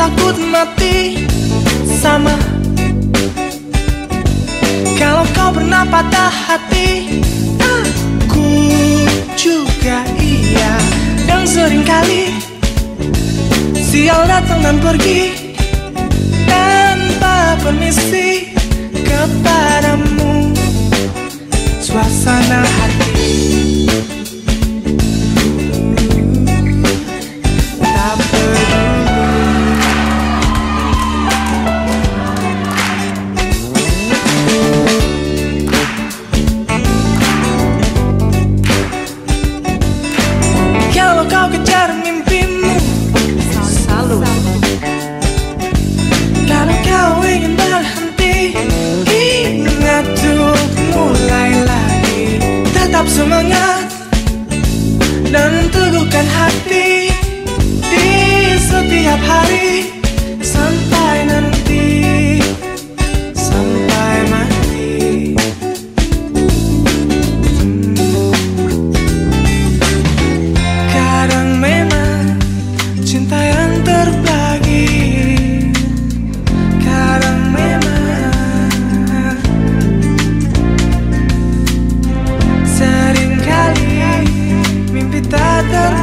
takut mati Sama. Kalau kau pernah patah hati Aku juga iya. Dan sering kali Sial datang dan pergi Tanpa permisi Kepadamu that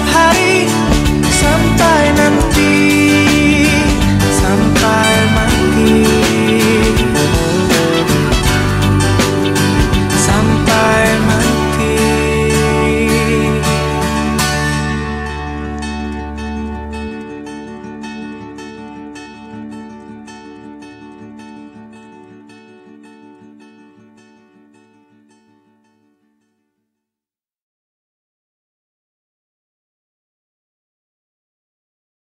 setiap hari sampai nanti.